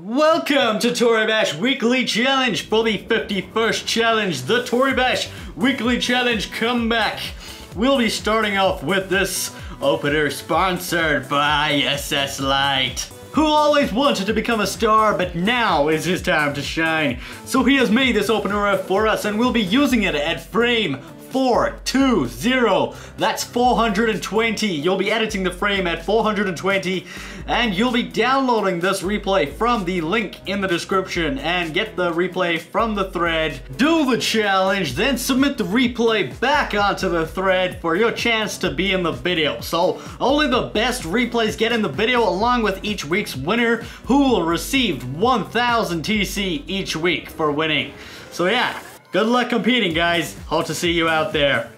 Welcome to Toribash Weekly Challenge for the 51st challenge, the Toribash Weekly Challenge comeback. We'll be starting off with this opener sponsored by SS Light who always wanted to become a star, but now is his time to shine. So he has made this opener for us, and we'll be using it at frame 420. That's 420. You'll be editing the frame at 420 and you'll be downloading this replay from the link in the description and get the replay from the thread. Do the challenge, then submit the replay back onto the thread for your chance to be in the video. So only the best replays get in the video along with each week's winner who will receive 1000 TC each week for winning. So yeah, Good luck competing, guys. Hope to see you out there.